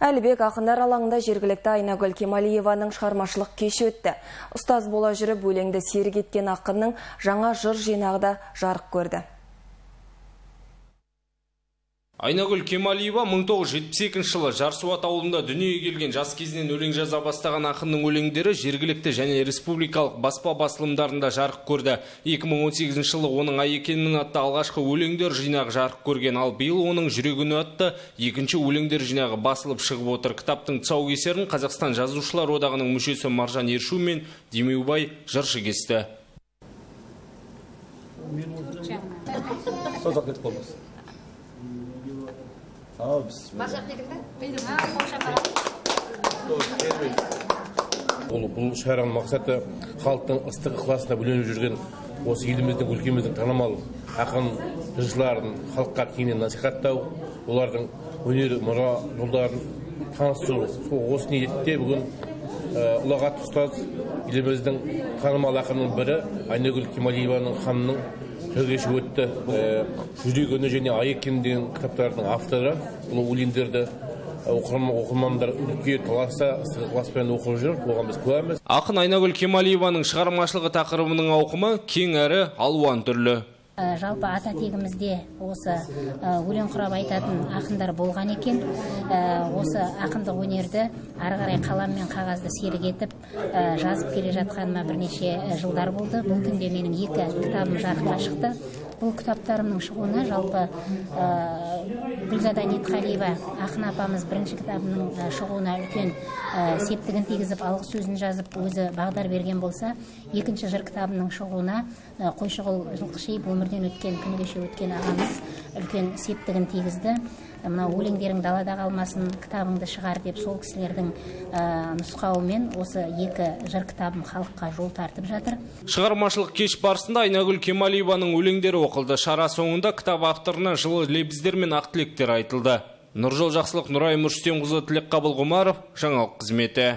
Әлібек ақындар алаңында жергілікті Айнагүл Кемалиеваның шығармашылық кеші өтті. Ұстаз бола жүріп өлеңді серік еткен ақынның жаңа жыр жинағы да жарық көрді. Айнагүл Кемалиева 1972 жылы Жарсуат ауылында дүниеге келген жас кезінен өлең жаза бастаған ақынның өлеңдері жергілікті және республикалық баспа басылымдарында жарық көрді. 2018 жылы оның Айекеннің атты алғашқы өлеңдер жинағы жарық көрген, ал биыл оның жүрегіні атты екінші өлеңдер жинағы басылып шығып отыр. Кітаптың тұсаукесерін Қазақстан жазушылар одағының мүшесі Маржан Ершу мен Демеубай жыршы кесті. Бұл бұл шараның мақсаты халықтың ыстық ықыласына бөленіп жүрген осы еліміздің өлкеміздің танымал ақын жыршыларын халыққа кеңінен насихаттау олардың өнер мұра жолдарын таныстыру сол осы ниетте бүгін ұлағат ұстаз еліміздің танымал ақынның бірі айнагүл кемалиеваның ханымның кеші өтті. Жүрек үні және айекем деген кітаптардың авторы. Бұл өлеңдерді оқырмандар үлкен таласа ықыласпен оқып жүр. Оған біз куәміз. Ақын Айнагүл Кемалиеваның шығармашылығы тақырыбының ауқымы кең әрі алуан түрлі. Жалпы ата тегімізде осы өлең құрап айтатын ақындар болған екен. Осы ақындық өнерді ары қарай қалам мен қағазды серік етіп жазып келе жатқаныма бірнеше жылдар болды. Бұл күнде менің екі кітабым жарыққа шықты. Бұл кітаптарымның шығуына жалпы гүлзада нетқалиева ақын апамыз бірінші кітабының шығуына үлкен септігін тигізіп алғы сөзін жазып өзі бағдар берген болса екінші жыр кітабының шығуына қойшығұл жылқышиев өмірден өткен күні кеше өткен ағамыз үлкен септігін тигізді. Мынау өлеңдерің далада қалмасын кітабыңды шығар деп сол кісілердің нұсқауымен осы екі жыр кітабым халыққа жол тартып жатыр. Шығармашылық кеш барысында Айнагүл Кемалиеваның өлеңдері оқылды. Шара соңында кітап авторына жылы лебіздер мен ақ тілектер айтылды. Нұржол Жақсылық Нұрай Мүрстенқызы Тілекқабыл Ғұмаров, жаңалық қызметі.